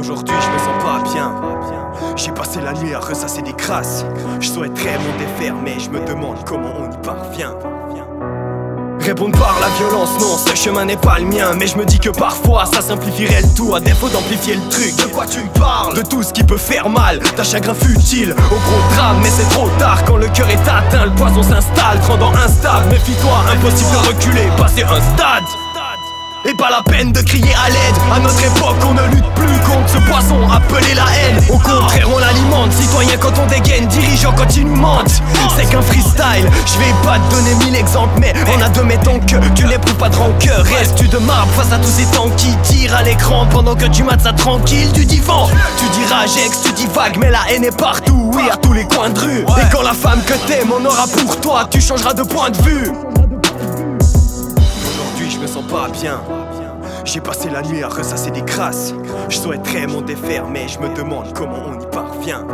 Aujourd'hui je me sens pas bien J'ai passé la nuit à ressasser des crasses Je souhaiterais mon défaire mais je me demande comment on y parvient Répondre par la violence, non, ce chemin n'est pas le mien. Mais je me dis que parfois ça simplifierait le tout, à défaut d'amplifier le truc. De quoi tu parles? De tout ce qui peut faire mal, d'un chagrin futile au gros drame. Mais c'est trop tard quand le cœur est atteint, le poison s'installe, te rendant instable. Méfie-toi, impossible de reculer, passer un stade. Et pas la peine de crier à l'aide À notre époque on ne lutte plus poisson appelé la haine. Au contraire on l'alimente. Citoyen quand on dégaine, dirigeant quand il nous mente C'est qu'un freestyle, je vais pas te donner mille exemples Mais on a de ton que tu n'éprouves pas de rancœur Restes-tu de marbre. Face à tous ces temps qui tirent à l'écran Pendant que tu mates ça tranquille du divan Tu diras Jex, tu dis vague mais la haine est partout Oui à tous les coins de rue. Et quand la femme que t'aimes on aura pour toi Tu changeras de point de vue. Pas bien. J'ai passé la nuit à ressasser des crasses. Je souhaiterais mon défaire, mais je me demande comment on y parvient.